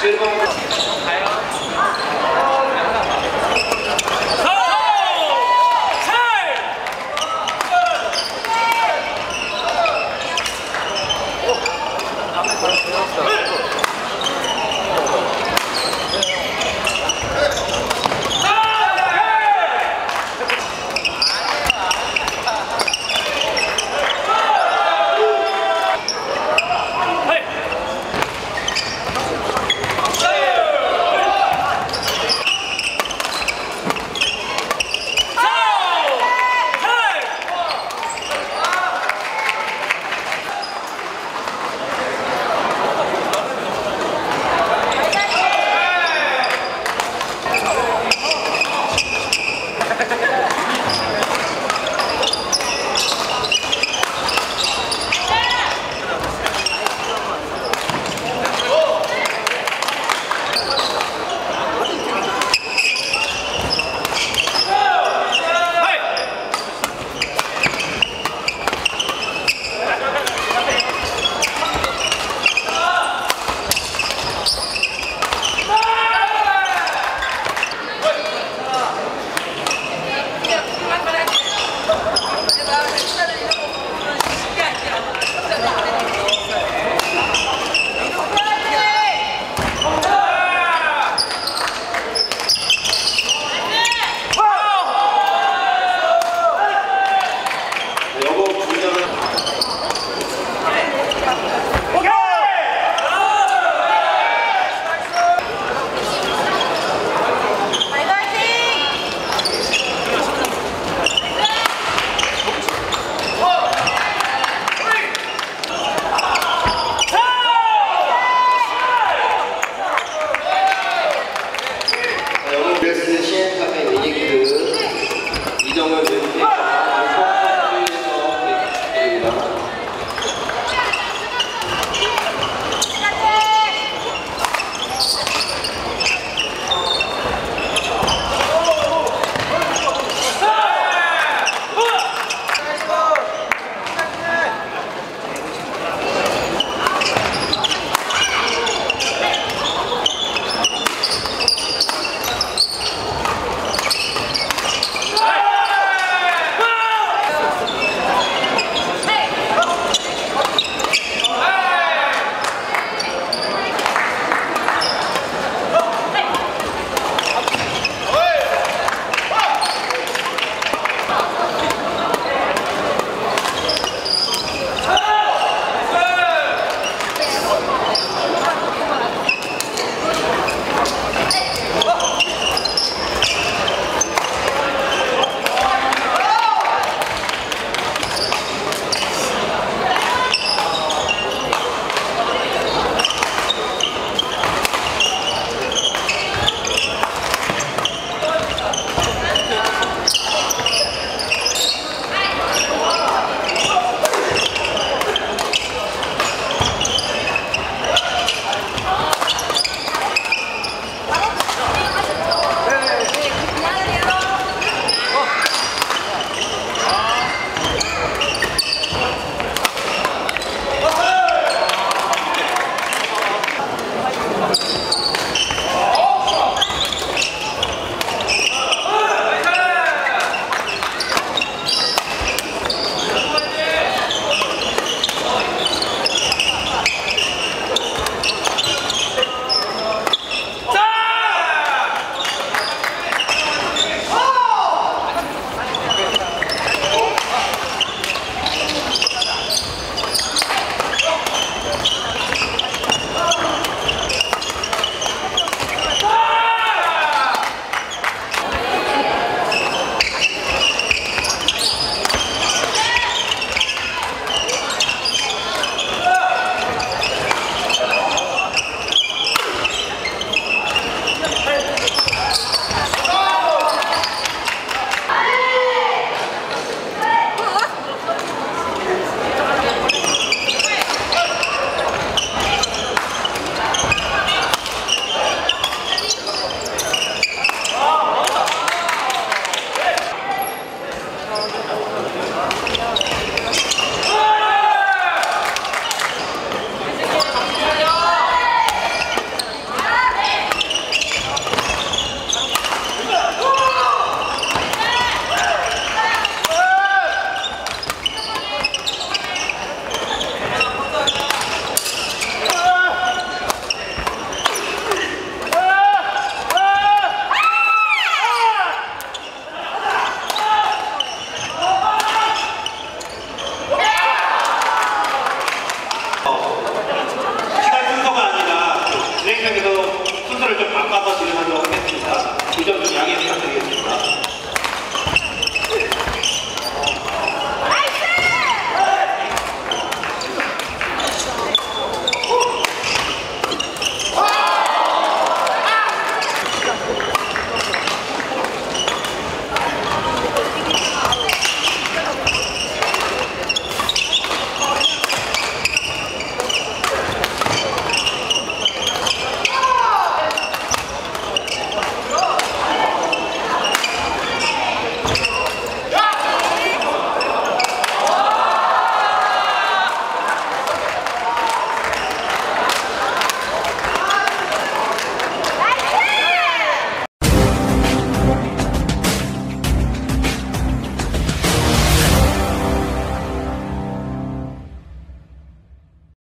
Sirvo. President